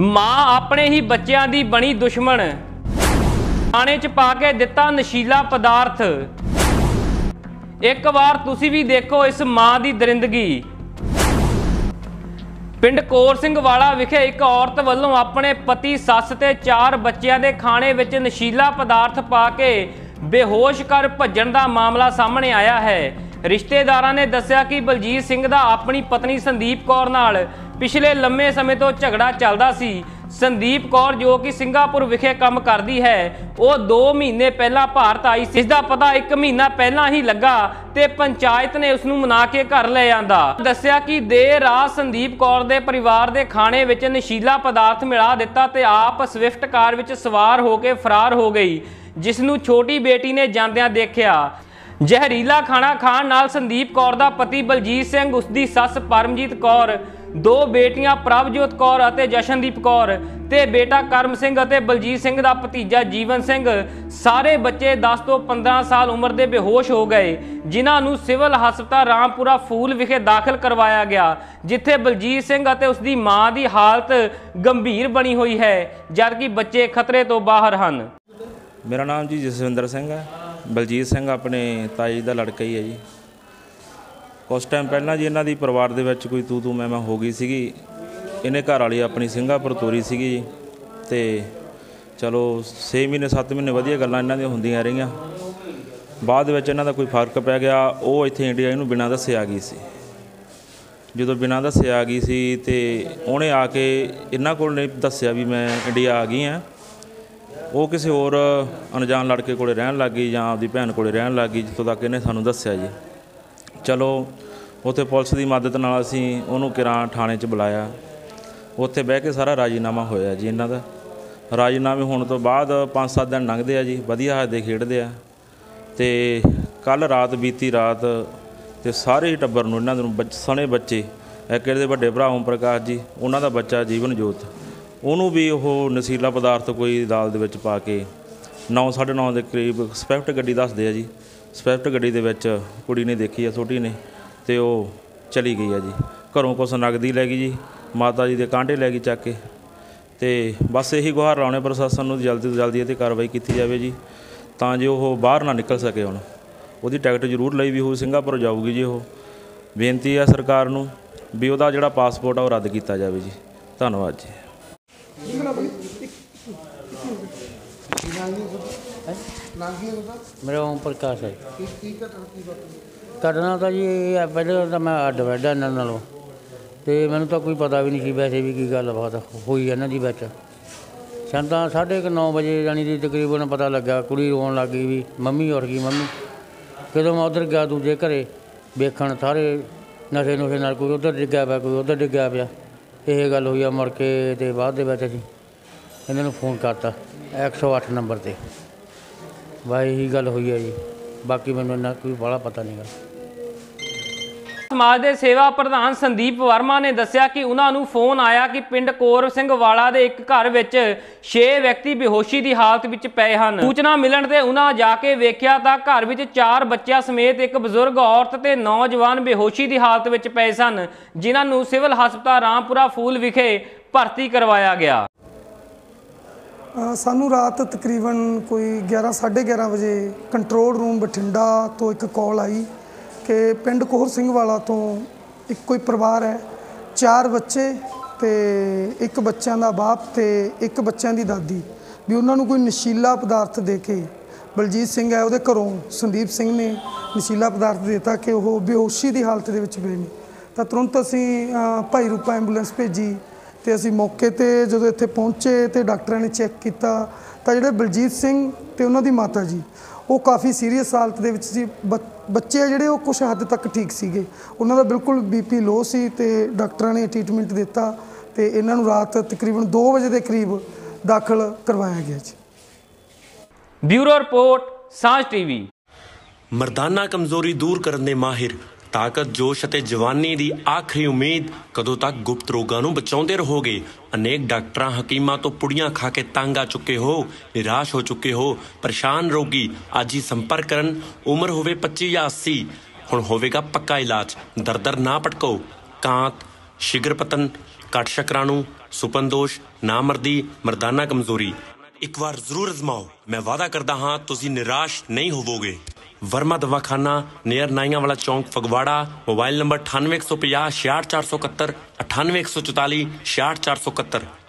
ਮਾਂ ਆਪਣੇ ਹੀ ਬੱਚਿਆਂ ਦੀ ਬਣੀ ਦੁਸ਼ਮਣ। ਖਾਣੇ 'ਚ ਪਾ ਕੇ ਦਿੱਤਾ ਨਸ਼ੀਲਾ ਪਦਾਰਥ। ਇੱਕ ਵਾਰ ਤੁਸੀਂ ਵੀ ਦੇਖੋ ਇਸ ਮਾਂ ਦੀ ਦਰਿੰਦਗੀ। ਪਿੰਡ ਕੋਰ ਸਿੰਘ ਵਾਲਾ ਵਿਖੇ ਇੱਕ ਔਰਤ ਵੱਲੋਂ ਆਪਣੇ ਪਤੀ, ਸੱਸ ਤੇ ਚਾਰ ਬੱਚਿਆਂ ਦੇ ਖਾਣੇ ਵਿੱਚ ਨਸ਼ੀਲਾ ਪਦਾਰਥ ਪਾ ਕੇ ਬੇਹੋਸ਼ ਕਰ ਭੱਜਣ ਦਾ ਮਾਮਲਾ ਸਾਹਮਣੇ ਆਇਆ ਹੈ। ਰਿਸ਼ਤੇਦਾਰਾਂ ਨੇ ਦੱਸਿਆ ਕਿ ਬਲਜੀਤ ਸਿੰਘ ਦਾ ਆਪਣੀ ਪਤਨੀ ਸੰਦੀਪ ਕੌਰ ਨਾਲ ਪਿਛਲੇ ਲੰਮੇ ਸਮੇਂ ਤੋਂ ਝਗੜਾ ਚੱਲਦਾ ਸੀ। ਸੰਦੀਪ ਕੌਰ ਜੋ ਕਿ ਸਿੰਗਾਪੁਰ ਵਿਖੇ ਕੰਮ ਕਰਦੀ ਹੈ, ਉਹ 2 ਮਹੀਨੇ ਪਹਿਲਾਂ ਭਾਰਤ ਆਈ ਸੀ। ਇਸ ਦਾ ਪਤਾ 1 ਮਹੀਨਾ ਪਹਿਲਾਂ ਹੀ ਲੱਗਾ ਤੇ ਪੰਚਾਇਤ ਨੇ ਉਸ ਨੂੰ ਮਨਾ ਕੇ ਘਰ ਲੈ ਆਂਦਾ। ਦੱਸਿਆ ਕਿ ਦੇਰ ਰਾਤ ਸੰਦੀਪ ਕੌਰ ਦੇ ਪਰਿਵਾਰ ਦੇ ਖਾਣੇ ਵਿੱਚ ਨਸ਼ੀਲਾ ਪਦਾਰਥ ਮਿਲਾ ਦਿੱਤਾ ਤੇ ਆਪ ਸਵਿਫਟ ਕਾਰ ਵਿੱਚ ਸਵਾਰ ਹੋ ਕੇ ਫਰਾਰ ਹੋ ਗਈ ਜਿਸ ਨੂੰ ਛੋਟੀ ਬੇਟੀ ਨੇ ਜਾਂਦਿਆਂ ਦੇਖਿਆ। ਜ਼ਹਿਰੀਲਾ ਖਾਣਾ ਖਾਣ ਨਾਲ ਸੰਦੀਪ ਕੌਰ ਦਾ ਪਤੀ ਬਲਜੀਤ ਸਿੰਘ ਉਸ ਦੀ ਸੱਸ ਪਰਮਜੀਤ ਕੌਰ ਦੋ ਬੇਟੀਆਂ ਪ੍ਰਭਜੋਤ ਕੌਰ ਅਤੇ ਜਸ਼ਨਦੀਪ ਕੌਰ ਤੇ ਬੇਟਾ ਕਰਮ ਸਿੰਘ ਅਤੇ ਬਲਜੀਤ ਸਿੰਘ ਦਾ ਭਤੀਜਾ ਜੀਵਨ ਸਿੰਘ। ਸਾਰੇ ਬੱਚੇ 10 ਤੋਂ 15 ਸਾਲ ਉਮਰ ਦੇ ਬੇਹੋਸ਼ ਹੋ ਗਏ, ਜਿਨ੍ਹਾਂ ਨੂੰ ਸਿਵਲ ਹਸਪਤਾਲ ਰਾਮਪੁਰਾ ਫੂਲ ਵਿਖੇ ਦਾਖਲ ਕਰਵਾਇਆ ਗਿਆ, ਜਿੱਥੇ ਬਲਜੀਤ ਸਿੰਘ ਅਤੇ ਉਸ ਦੀ ਮਾਂ ਦੀ ਹਾਲਤ ਗੰਭੀਰ ਬਣੀ ਹੋਈ ਹੈ, ਜਦਕਿ ਬੱਚੇ ਖਤਰੇ ਤੋਂ ਬਾਹਰ ਹਨ। ਮੇਰਾ ਨਾਮ ਜੀ ਜਸਵਿੰਦਰ ਸਿੰਘ ਹੈ। ਬਲਜੀਤ ਸਿੰਘ ਆਪਣੇ ਤਾਈ ਦਾ ਲੜਕਾ ਹੀ ਹੈ ਜੀ। ਕੁਝ ਟਾਈਮ ਪਹਿਲਾਂ ਜੀ ਇਹਨਾਂ ਦੀ ਪਰਿਵਾਰ ਦੇ ਵਿੱਚ ਕੋਈ ਤੂ ਤੂ ਮੈਂ ਮੈਂ ਹੋ ਗਈ ਸੀਗੀ। ਇਹਨੇ ਘਰ ਵਾਲੀ ਆਪਣੀ ਸਿੰਗਾਪੁਰ ਤੋਰੀ ਸੀਗੀ ਜੀ। ਤੇ ਚਲੋ 6 ਮਹੀਨੇ 7 ਮਹੀਨੇ ਵਧੀਆ ਗੱਲਾਂ ਇਹਨਾਂ ਦੀਆਂ ਹੁੰਦੀਆਂ ਰਹੀਆਂ। ਬਾਅਦ ਵਿੱਚ ਇਹਨਾਂ ਦਾ ਕੋਈ ਫ਼ਰਕ ਪੈ ਗਿਆ। ਉਹ ਇੱਥੇ ਇੰਡੀਆ ਇਹਨੂੰ ਬਿਨਾਂ ਦੱਸੇ ਆ ਗਈ ਸੀ। ਜਦੋਂ ਬਿਨਾਂ ਦੱਸੇ ਆ ਗਈ ਸੀ ਤੇ ਉਹਨੇ ਆ ਕੇ ਇਹਨਾਂ ਕੋਲ ਨੇ ਦੱਸਿਆ ਵੀ ਮੈਂ ਇੰਡੀਆ ਆ ਗਈ ਆ ਉਹ ਕਿਸੇ ਹੋਰ ਅਣਜਾਣ ਲੜਕੇ ਕੋਲੇ ਰਹਿਣ ਲੱਗ ਗਈ ਜਾਂ ਆਪਦੀ ਭੈਣ ਕੋਲੇ ਰਹਿਣ ਲੱਗ ਗਈ, ਜਿੱਥੋਂ ਤੱਕ ਇਹਨੇ ਸਾਨੂੰ ਦੱਸਿਆ ਜੀ। ਚਲੋ, ਉੱਥੇ ਪੁਲਿਸ ਦੀ ਮਦਦ ਨਾਲ ਅਸੀਂ ਉਹਨੂੰ ਕਿਰਾਂ ਥਾਣੇ 'ਚ ਬੁਲਾਇਆ। ਉੱਥੇ ਬਹਿ ਕੇ ਸਾਰਾ ਰਾਜੀਨਾਮਾ ਹੋਇਆ ਜੀ ਇਹਨਾਂ ਦਾ। ਰਾਜੀਨਾਮੇ ਹੋਣ ਤੋਂ ਬਾਅਦ 5-7 ਦਿਨ ਲੰਘਦੇ ਆ ਜੀ, ਵਧੀਆ ਹੱਸਦੇ ਖੇਡਦੇ ਆ। ਤੇ ਕੱਲ ਰਾਤ ਬੀਤੀ ਰਾਤ ਤੇ ਸਾਰੇ ਹੀ ਟੱਬਰ ਨੂੰ ਇਹਨਾਂ ਨੂੰ ਬੱਚ- ਸਣੇ ਬੱਚੇ, ਇੱਕ ਇਹਦੇ ਵੱਡੇ ਭਰਾ ਓਮ ਪ੍ਰਕਾਸ਼ ਜੀ, ਉਹਨਾਂ ਦਾ ਬੱਚਾ ਜੀਵਨ ਜੋਤ ਉਹਨੂੰ ਵੀ ਉਹ ਨਸ਼ੀਲਾ ਪਦਾਰਥ ਕੋਈ ਦਾਲ ਦੇ ਵਿੱਚ ਪਾ ਕੇ 9:30 ਦੇ ਕਰੀਬ ਸਵਿਫਟ ਗੱਡੀ ਦੱਸਦੇ ਆ ਜੀ। ਸਵਿਫਟ ਗੱਡੀ ਦੇ ਵਿੱਚ ਕੁੜੀ ਨੇ ਦੇਖੀ ਆ, ਛੋਟੀ ਨੇ, ਤੇ ਉਹ ਚਲੀ ਗਈ ਆ ਜੀ। ਘਰੋਂ ਕੁਛ ਨਗਦੀ ਲੈ ਗਈ ਜੀ, ਮਾਤਾ ਜੀ ਦੇ ਕਾਂਟੇ ਲੈ ਗਈ ਚੱਕ ਕੇ। ਤੇ ਬਸ ਇਹੀ ਗੁਹਾਰ ਲਾਉਣੇ ਪ੍ਰਸ਼ਾਸਨ ਨੂੰ, ਜਲਦੀ ਤੋਂ ਜਲਦੀ ਇਹ 'ਤੇ ਕਾਰਵਾਈ ਕੀਤੀ ਜਾਵੇ ਜੀ, ਤਾਂ ਜੋ ਉਹ ਬਾਹਰ ਨਾ ਨਿਕਲ ਸਕੇ ਹੁਣ। ਉਹਦੀ ਟਿਕਟ ਜ਼ਰੂਰ ਲਈ ਵੀ ਹੋਊ, ਸਿੰਗਾਪੁਰ ਜਾਊਗੀ ਜੀ ਉਹ। ਬੇਨਤੀ ਆ ਸਰਕਾਰ ਨੂੰ ਵੀ ਉਹਦਾ ਜਿਹੜਾ ਪਾਸਪੋਰਟ ਆ, ਉਹ ਰੱਦ ਕੀਤਾ ਜਾਵੇ ਜੀ। ਧੰਨਵਾਦ ਜੀ। ਮੇਰਾ ਓਮ ਪ੍ਰਕਾਸ਼ ਹੈ? ਘਟਨਾ ਤਾਂ ਜੀ ਇਹ ਹੈ ਪਹਿਲਾਂ ਤਾਂ ਮੈਂ ਅੱਡ ਬੈਠਾ ਇਹਨਾਂ ਨਾਲੋਂ। ਤੇ ਮੈਨੂੰ ਤਾਂ ਕੋਈ ਪਤਾ ਵੀ ਨਹੀਂ ਸੀ ਵੈਸੇ ਵੀ ਕੀ ਗੱਲਬਾਤ ਹੋਈ ਇਹਨਾਂ ਦੀ ਵਿੱਚ। ਸਾਨੂੰ ਤਾਂ ਸਾਢੇ ਕੁ ਨੌ ਵਜੇ ਜਾਣੀ ਦੀ ਤਕਰੀਬਨ ਪਤਾ ਲੱਗਾ ਕੁੜੀ ਰੋਣ ਲੱਗ ਗਈ ਵੀ ਮੰਮੀ ਉੱਠ ਗਈ ਮੰਮੀ। ਜਦੋਂ ਮੈਂ ਉਧਰ ਗਿਆ ਦੂਜੇ ਘਰੇ ਵੇਖਣ ਸਾਰੇ ਨਸ਼ੇ ਨੁਸ਼ੇ ਨਾਲ ਕੋਈ ਉਧਰ ਡਿੱਗਿਆ ਪਿਆ ਕੋਈ ਉਧਰ ਡਿੱਗਿਆ ਪਿਆ। ਇਹ ਗੱਲ ਹੋਈ ਆ ਮੁੜ ਕੇ ਤੇ ਬਾਅਦ ਦੇ ਵਿੱਚ ਅਸੀਂ ਇਹਨਾਂ ਨੂੰ ਫੋਨ ਕਰਤਾ 108 ਨੰਬਰ ਤੇ। ਵਾਹ ਇਹੀ ਗੱਲ ਹੋਈ ਹੈ ਜੀ। ਬਾਕੀ ਮੈਨੂੰ ਇੰਨਾ ਕੋਈ ਬੜਾ ਪਤਾ ਨਹੀਂਗਾ ਸਮਾਜ ਦੇ ਸੇਵਾ ਪ੍ਰਧਾਨ ਸੰਦੀਪ ਵਰਮਾ ਨੇ ਦੱਸਿਆ ਕਿ ਉਹਨਾਂ ਨੂੰ ਫੋਨ ਆਇਆ ਕਿ ਪਿੰਡ ਕੋਰ ਸਿੰਘ ਵਾਲਾ ਦੇ ਇੱਕ ਘਰ ਵਿੱਚ 6 ਵਿਅਕਤੀ ਬੇਹੋਸ਼ੀ ਦੀ ਹਾਲਤ ਵਿੱਚ ਪਏ ਹਨ। ਸੂਚਨਾ ਮਿਲਣ ਤੇ ਉਹਨਾਂ ਜਾ ਕੇ ਵੇਖਿਆ ਤਾਂ ਘਰ ਵਿੱਚ 4 ਬੱਚਿਆਂ ਸਮੇਤ ਇੱਕ ਬਜ਼ੁਰਗ ਔਰਤ ਤੇ ਨੌਜਵਾਨ ਬੇਹੋਸ਼ੀ ਦੀ ਹਾਲਤ ਵਿੱਚ ਪਏ ਸਨ, ਜਿਨ੍ਹਾਂ ਨੂੰ ਸਿਵਲ ਹਸਪਤਾਲ ਰਾਮਪੁਰਾ ਫੂਲ ਵਿਖੇ ਭਰਤੀ ਕਰਵਾਇਆ ਗਿਆ। ਸਾਨੂੰ ਰਾਤ ਤਕਰੀਬਨ ਕੋਈ 11 11:30 ਵਜੇ ਕੰਟਰੋਲ ਰੂਮ ਬਠਿੰਡਾ ਤੋਂ ਇੱਕ ਕਾਲ ਆਈ ਕਿ ਪਿੰਡ ਕੋਹਰ ਸਿੰਘ ਵਾਲਾ ਤੋਂ ਇੱਕ ਕੋਈ ਪਰਿਵਾਰ ਹੈ। ਚਾਰ ਬੱਚੇ ਤੇ ਇੱਕ ਬੱਚਿਆਂ ਦਾ ਬਾਪ ਤੇ ਇੱਕ ਬੱਚਿਆਂ ਦੀ ਦਾਦੀ ਵੀ ਉਹਨਾਂ ਨੂੰ ਕੋਈ ਨਸ਼ੀਲਾ ਪਦਾਰਥ ਦੇ ਕੇ ਬਲਜੀਤ ਸਿੰਘ ਹੈ, ਉਹਦੇ ਘਰੋਂ ਸੰਦੀਪ ਸਿੰਘ ਨੇ ਨਸ਼ੀਲਾ ਪਦਾਰਥ ਦਿੱਤਾ ਕਿ ਉਹ ਬੇਹੋਸ਼ੀ ਦੀ ਹਾਲਤ ਦੇ ਵਿੱਚ ਪਏ ਨੇ। ਤਾਂ ਤੁਰੰਤ ਅਸੀਂ ਭਾਈ ਰੂਪਾ ਐਂਬੂਲੈਂਸ ਭੇਜੀ। ਤੇ ਅਸੀਂ ਮੌਕੇ ਤੇ ਜਦੋਂ ਇੱਥੇ ਪਹੁੰਚੇ ਤੇ ਡਾਕਟਰਾਂ ਨੇ ਚੈੱਕ ਕੀਤਾ ਤਾਂ ਜਿਹੜੇ ਬਲਜੀਤ ਸਿੰਘ ਤੇ ਉਹਨਾਂ ਦੀ ਮਾਤਾ ਜੀ ਉਹ ਕਾਫੀ ਸੀਰੀਅਸ ਹਾਲਤ ਦੇ ਵਿੱਚ ਸੀ। ਬੱਚੇ ਆ ਜਿਹੜੇ ਉਹ ਕੁਝ ਹੱਦ ਤੱਕ ਠੀਕ ਸੀਗੇ। ਉਹਨਾਂ ਦਾ ਬਿਲਕੁਲ ਬੀਪੀ ਲੋ ਸੀ ਤੇ ਡਾਕਟਰਾਂ ਨੇ ਟ੍ਰੀਟਮੈਂਟ ਦਿੱਤਾ ਤੇ ਇਹਨਾਂ ਨੂੰ ਰਾਤ ਤਕਰੀਬਨ 2 ਵਜੇ ਦੇ ਕਰੀਬ ਦਾਖਲ ਕਰਵਾਇਆ ਗਿਆ ਜੀ। Bureau report Saanjh TV. Mardana ਕਮਜ਼ੋਰੀ ਦੂਰ ਕਰਨ ਦੇ ਮਾਹਿਰ ਤਾਕਤ, ਜੋਸ਼ ਅਤੇ ਜਵਾਨੀ ਦੀ ਆਖਰੀ ਉਮੀਦ ਕਦੋਂ ਤੱਕ ਗੁਪਤ ਰੋਗਾਂ ਨੂੰ ਬਚਾਉਂਦੇ ਰਹੋਗੇ? ਅਨੇਕ ਡਾਕਟਰਾਂ ਹਕੀਮਾਂ ਤੋਂ ਪੁੜੀਆਂ ਖਾ ਕੇ ਤੰਗ ਆ ਚੁੱਕੇ ਹੋ, ਨਿਰਾਸ਼ ਹੋ ਚੁੱਕੇ ਹੋ, ਪਰੇਸ਼ਾਨ ਰੋਗੀ, ਅੱਜ ਹੀ ਸੰਪਰਕ ਕਰਨ ਉਮਰ ਹੋਵੇ 25 ਜਾਂ 80 ਹੁਣ ਹੋਵੇਗਾ ਪੱਕਾ ਇਲਾਜ। ਦਰਦਰ ਨਾ ਪਟਕੋ ਕਾਂਤ, ਸ਼ਿਗਰ ਪਤਨ, ਘੱਟ ਸ਼ੁਕਰਾਣੂ ਸੁਪਨਦੋਸ਼ ਨਾਮਰਦੀ, ਮਰਦਾਨਾ ਕਮਜ਼ੋਰੀ। ਇੱਕ ਵਾਰ ਜ਼ਰੂਰ ਅਜ਼ਮਾਓ। ਮੈਂ ਵਾਅਦਾ ਕਰਦਾ ਹਾਂ, ਤੁਸੀਂ ਨਿਰਾਸ਼ ਨਹੀਂ ਹੋਵੋਗੇ। ਵਰਮਾ ਦਵਾਖਾਨਾ ਨੀਅਰ ਨਾਈਆਂ ਵਾਲਾ ਚੌਂਕ ਫਗਵਾੜਾ ਮੋਬਾਈਲ ਨੰਬਰ 9815 66471 98144 66471